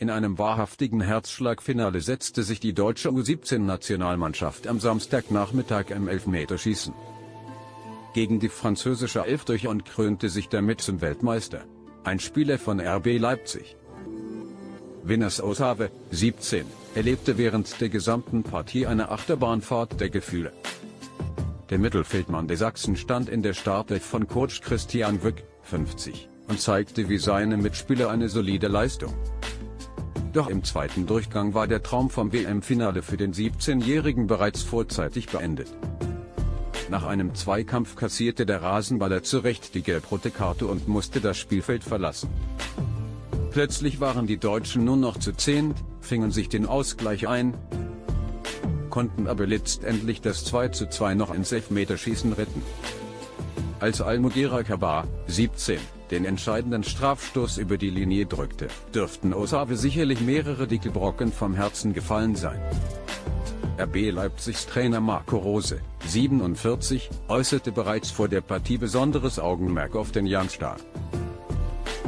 In einem wahrhaftigen Herzschlagfinale setzte sich die deutsche U17-Nationalmannschaft am Samstagnachmittag im Elfmeterschießen gegen die französische Elf durch und krönte sich damit zum Weltmeister. Ein Spieler von RB Leipzig. Winners Osave, 17, erlebte während der gesamten Partie eine Achterbahnfahrt der Gefühle. Der Mittelfeldmann der Sachsen stand in der Startelf von Coach Christian Wück, 50, und zeigte wie seine Mitspieler eine solide Leistung. Doch im zweiten Durchgang war der Traum vom WM-Finale für den 17-Jährigen bereits vorzeitig beendet. Nach einem Zweikampf kassierte der Rasenballer zurecht die gelb-rote Karte und musste das Spielfeld verlassen. Plötzlich waren die Deutschen nur noch zu zehnt, fingen sich den Ausgleich ein, konnten aber letztendlich das 2 zu 2 noch ins Elfmeterschießen retten. Als Almudera Kabar, 17, den entscheidenden Strafstoß über die Linie drückte, dürften Osave sicherlich mehrere dicke Brocken vom Herzen gefallen sein. RB Leipzigs Trainer Marco Rose, 47, äußerte bereits vor der Partie besonderes Augenmerk auf den Youngstar.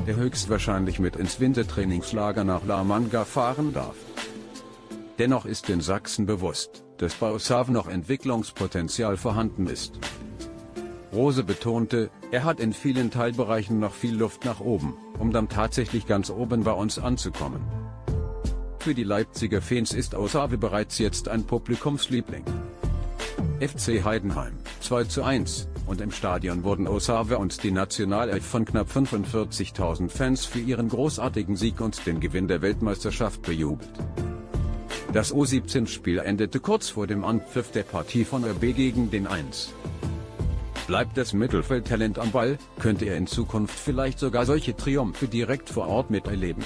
Der höchstwahrscheinlich mit ins Wintertrainingslager nach La Manga fahren darf. Dennoch ist den Sachsen bewusst, dass bei Osave noch Entwicklungspotenzial vorhanden ist. Rose betonte, er hat in vielen Teilbereichen noch viel Luft nach oben, um dann tatsächlich ganz oben bei uns anzukommen. Für die Leipziger Fans ist Osave bereits jetzt ein Publikumsliebling. FC Heidenheim, 2 zu 1, und im Stadion wurden Osave und die Nationalelf von knapp 45.000 Fans für ihren großartigen Sieg und den Gewinn der Weltmeisterschaft bejubelt. Das U17-Spiel endete kurz vor dem Anpfiff der Partie von RB gegen den 1. Bleibt das Mittelfeldtalent am Ball, könnte er in Zukunft vielleicht sogar solche Triumphe direkt vor Ort miterleben.